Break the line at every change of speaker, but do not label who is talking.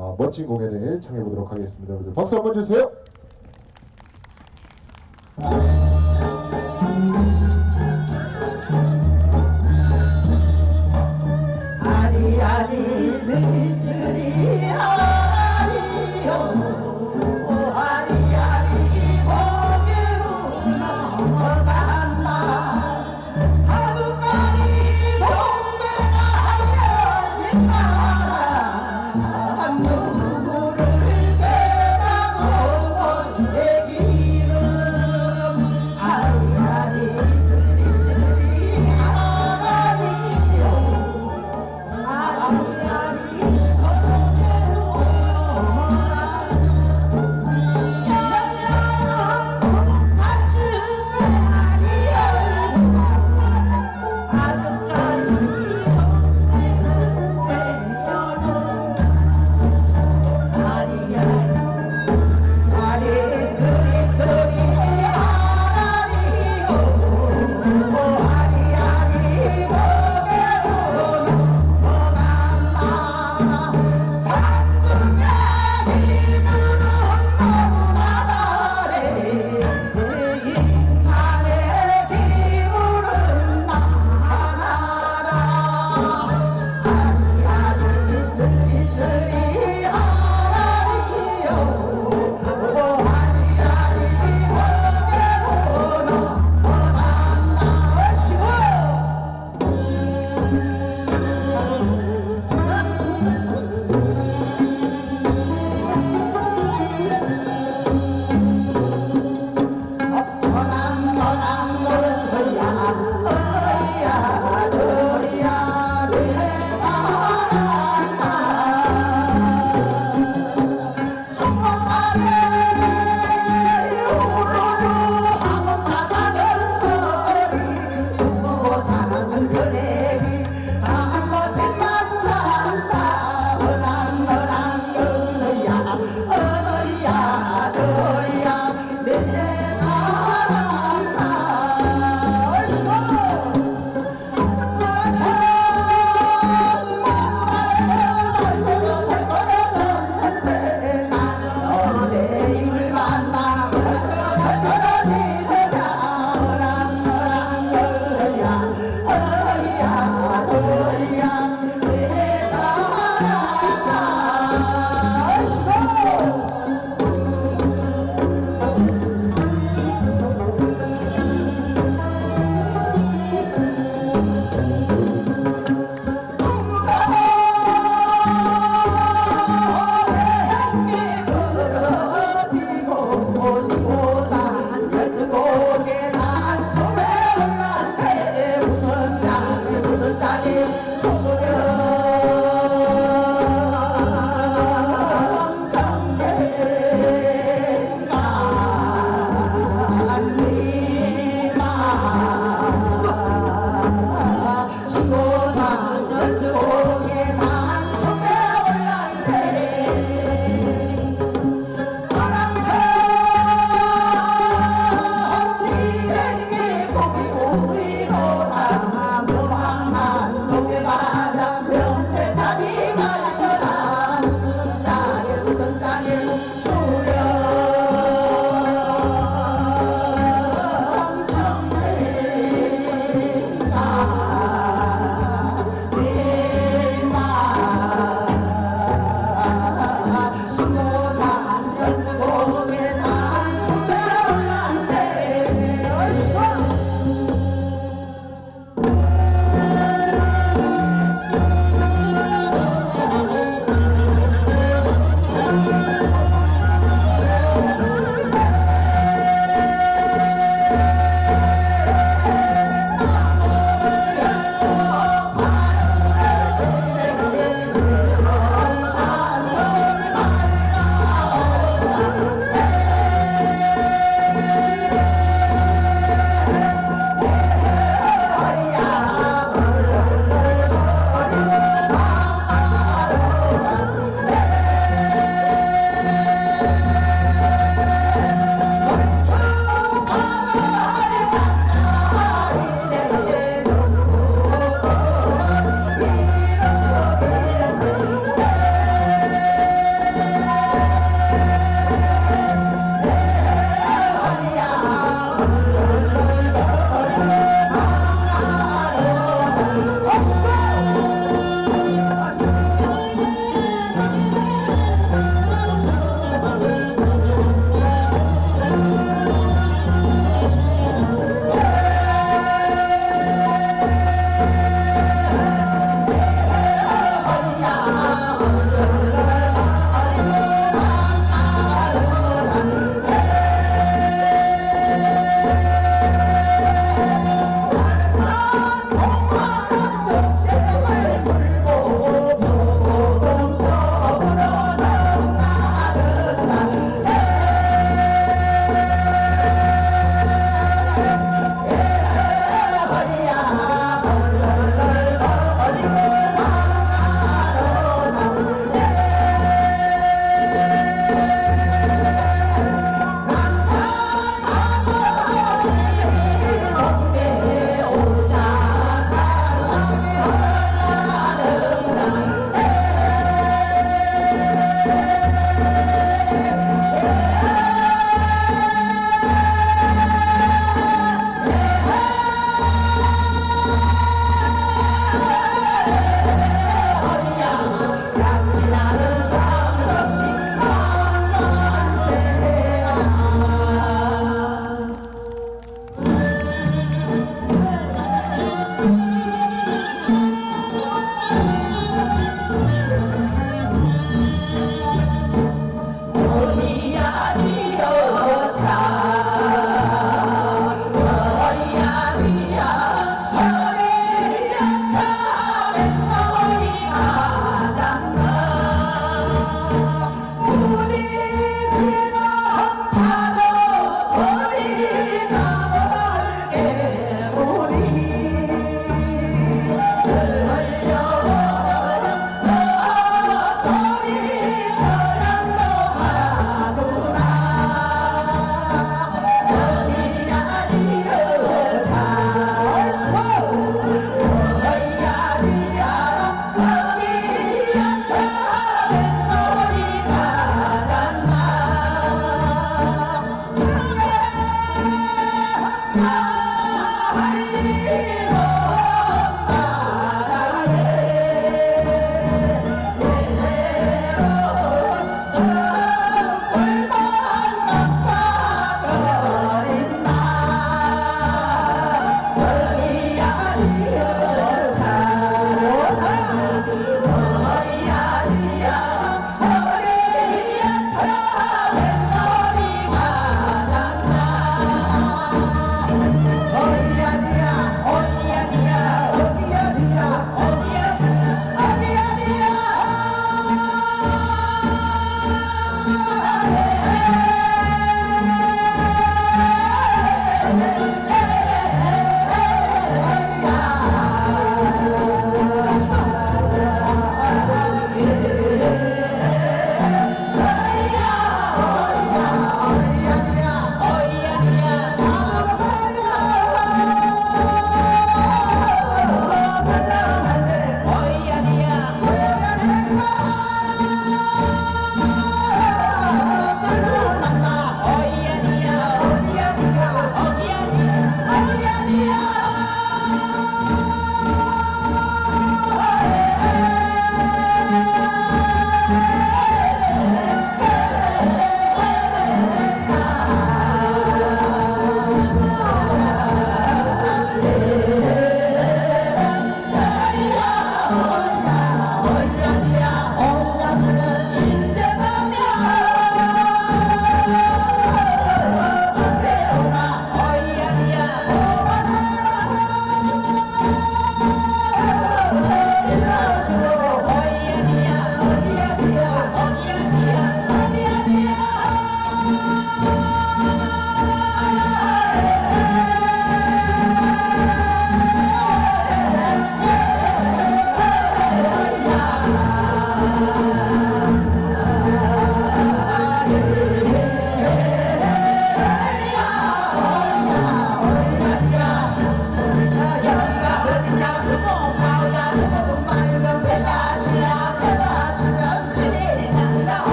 어, 멋진 공연을 청해 보도록 하겠습니다. 박수 한번 주세요.